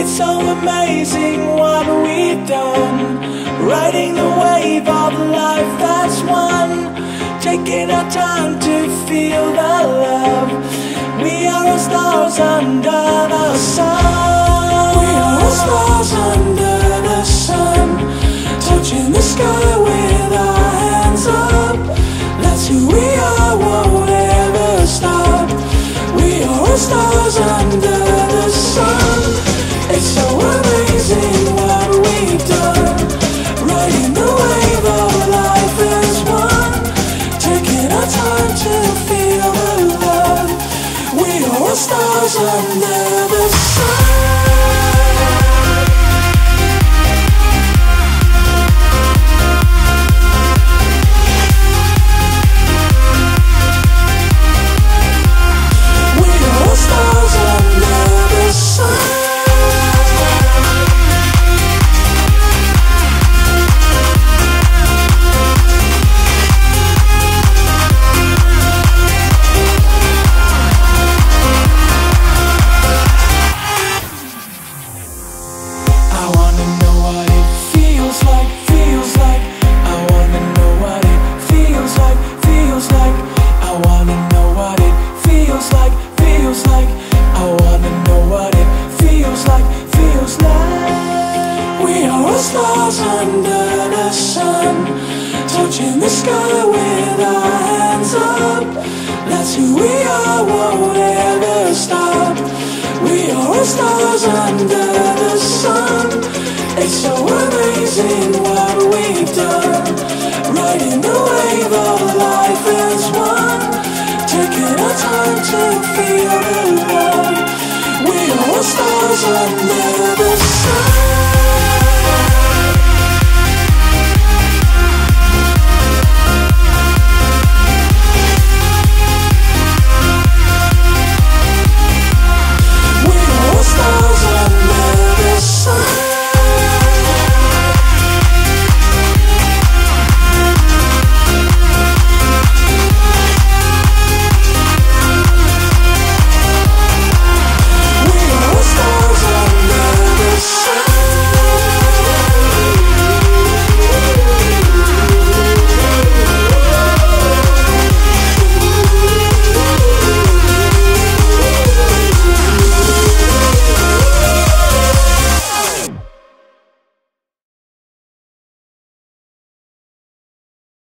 It's so amazing what we've done. Riding the wave of life that's won. Taking our time to feel the love. We are stars under the sun. We are stars under the sun. Touching the sky with our hands up. That's who we are, won't ever stop. We are stars under stars stars under the sun, touching the sky with our hands up. That's who we are, won't ever stop. We are all stars under the sun. It's so amazing what we've done. Riding the wave of life as one. Taking our time to feel the